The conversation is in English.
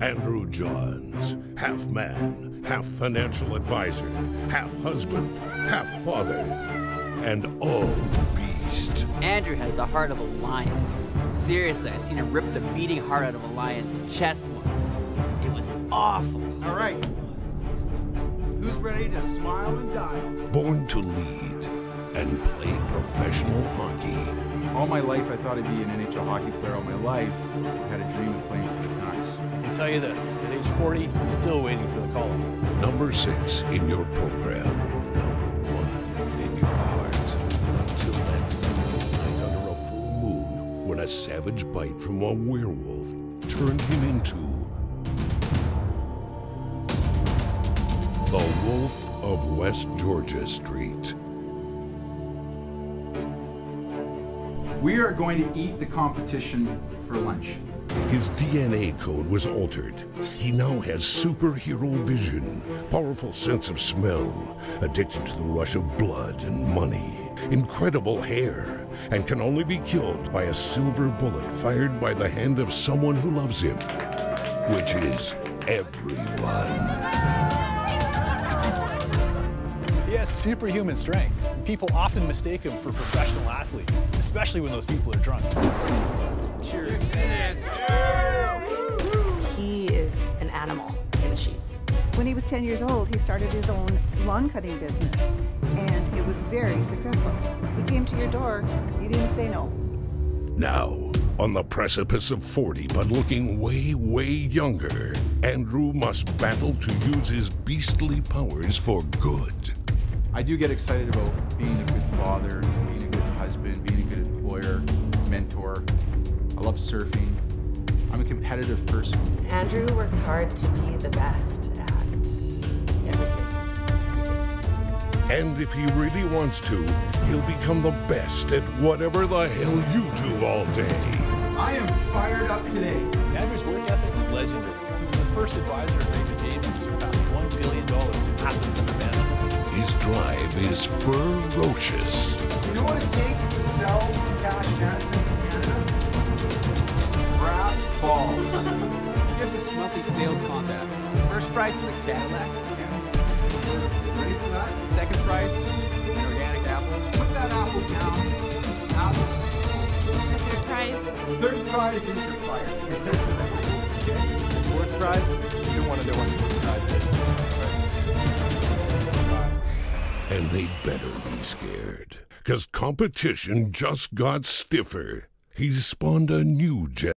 Andrew Johns, half man, half financial advisor, half husband, half father, and all beast. Andrew has the heart of a lion. Seriously, I've seen him rip the beating heart out of a lion's chest once. It was awful. All right. Who's ready to smile and die? Born to lead and play professional hockey. All my life, I thought I'd be an NHL hockey player all my life. I had a dream of playing for the Canucks. I can tell you this, at age 40, I'm still waiting for the call. Number six in your program. Number one in your heart. Until that fateful night under a full moon when a savage bite from a werewolf turned him into the Wolf of West Georgia Street. We are going to eat the competition for lunch. His DNA code was altered. He now has superhero vision, powerful sense of smell, addicted to the rush of blood and money, incredible hair, and can only be killed by a silver bullet fired by the hand of someone who loves him, which is everyone. He has superhuman strength. People often mistake him for a professional athlete, especially when those people are drunk. Cheers. He is an animal in the sheets. When he was 10 years old, he started his own lawn cutting business, and it was very successful. He came to your door, you didn't say no. Now, on the precipice of 40 but looking way, way younger, Andrew must battle to use his beastly powers for good. I do get excited about being a good father, being a good husband, being a good employer, mentor. I love surfing. I'm a competitive person. Andrew works hard to be the best at everything. And if he really wants to, he'll become the best at whatever the hell you do all day. I am fired up today. Andrew's work ethic is legendary. He was the first advisor of Raymond James to surpass $1 billion His drive is ferocious. You know what it takes to sell cash management in Canada? Brass balls. He gives us monthly sales contests. First prize is a Cadillac. Ready for that? Second prize, an organic apple. Put that apple down. Apples. Third prize, Third prize is your fire. Fourth prize, you don't want to And they better be scared. Because competition just got stiffer. He's spawned a new gen.